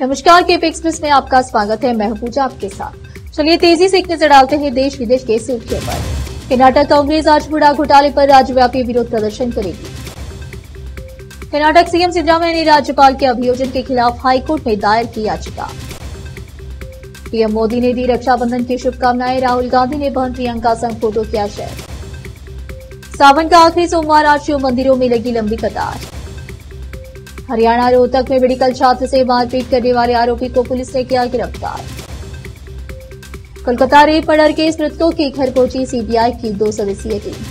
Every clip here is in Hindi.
नमस्कार, केप एक्सप्रेस में आपका स्वागत है। मैं पूजा आपके साथ। चलिए तेज़ी से एक नज़र डालते हैं देश विदेश के सुर्खियों पर। कर्नाटक कांग्रेस आज बुढ़ा घोटाले पर राज्यव्यापी विरोध प्रदर्शन करेगी। कर्नाटक सीएम सिद्धरामैया ने राज्यपाल के अभियोजन के खिलाफ हाईकोर्ट में दायर की याचिका। पीएम मोदी ने दी रक्षाबंधन की शुभकामनाएँ। राहुल गांधी ने बहन प्रियंका संग फ़ोटो किया शेयर। सावन का आखिरी सोमवार आज शिव मंदिरों में लगी लंबी कतार। हरियाणा रोहतक में मेडिकल छात्र से मारपीट करने वाले आरोपी को पुलिस ने किया गिरफ़्तार। कोलकाता रेप मर्डर केस मृतकों के घर पहुँची सीबीआई की दो सदस्यीय टीम।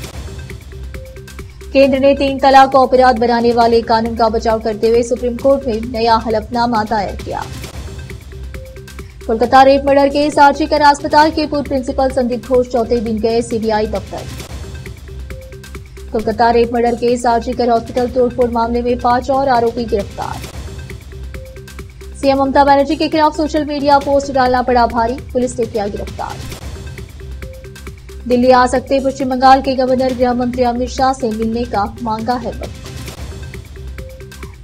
केंद्र ने तीन तलाक को अपराध बनाने वाले कानून का बचाव करते हुए सुप्रीम कोर्ट में नया हलफनामा दायर किया। Kolkata rape murder case R G Kar अस्पताल के पूर्व प्रिंसिपल संदीप घोष चौथे दिन गए सीबीआई दफ्तर। Kolkata rape murder case R G Kar hospital तोड़फोड़ मामले में पाँच और आरोपी गिरफ़्तार। सीएम ममता बनर्जी के खिलाफ सोशल मीडिया पोस्ट डालना पड़ा भारी, पुलिस ने किया गिरफ़्तार। दिल्ली आ सकते पश्चिम बंगाल के गवर्नर, गृह मंत्री अमित शाह से मिलने का मांगा है वक्त।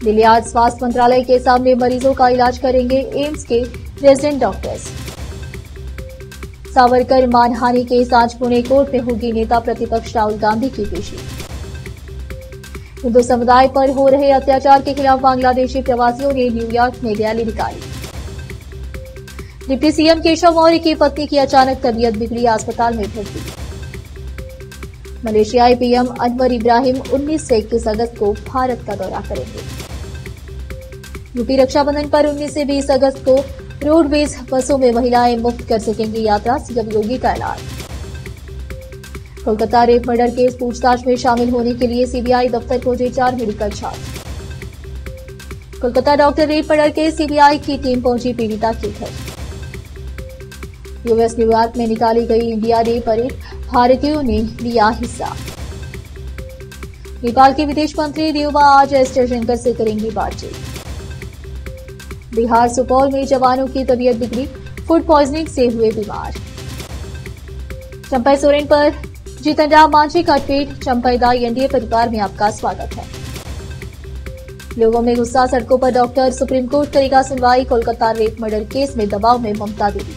दिल्ली आज स्वास्थ्य मंत्रालय के सामने मरीजों का इलाज करेंगे एम्स के रेजिडेंट डॉक्टर्स। सावरकर मानहानि केस आज पुणे कोर्ट में होगी नेता प्रतिपक्ष राहुल गांधी की पेशी। हिंदू समुदाय पर हो रहे अत्याचार के खिलाफ बांग्लादेशी प्रवासियों ने न्यूयॉर्क में रैली निकाली। डिप्टी सीएम केशव मौर्य की पत्नी की अचानक तबीयत बिगड़ी, अस्पताल में भर्ती। मलेशियाई पीएम अनवर इब्राहिम 19 से 21 अगस्त को भारत का दौरा करेंगे। यूपी रक्षाबंधन पर 19 से 20 अगस्त को रोडवेज़ बसों में महिलाएँ मुफ़्त कर सकेंगी यात्रा, सीएम योगी का ऐलान। कोलकाता रेप मर्डर केस पूछताछ में शामिल होने के लिए सीबीआई दफ्तर पहुँचे चार मेडिकल छात्र। Kolkata doctor rape murder case, CBI की टीम पहुँची पीड़िता के घर। यूएस न्यूयॉर्क में निकाली गई इंडिया डे परेड भारतीयों ने लिया हिस्सा। नेपाल के विदेश मंत्री दियोबा आज एस जयशंकर से करेंगी बातचीत। बिहार सुपौल में जवानों की तबीयत बिगड़ी, फ़ूड पॉइजनिंग से हुए बीमार। चंपई सोरेन पर जीतन राम मांझी का ट्वीट चंपईदाई एनडीए परिवार में आपका स्वागत है। लोगों में गुस्सा, सड़कों पर डॉक्टर, सुप्रीम कोर्ट करेगा सुनवाई, कोलकाता रेप मर्डर केस में दबाव में ममता देवी।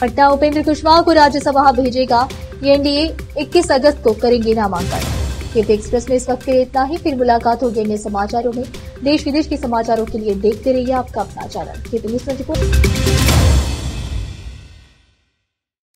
पटना उपेंद्र कुशवाहा को राज्यसभा भेजेगा, एनडीए 21 अगस्त को करेंगे नामांकन। केपी एक्सप्रेस में इस वक्त के इतना ही। फिर मुलाकात होगी अन्य समाचारों में। देश विदेश के समाचारों के लिए देखते रहिए आपका अपना चैनल। KP news report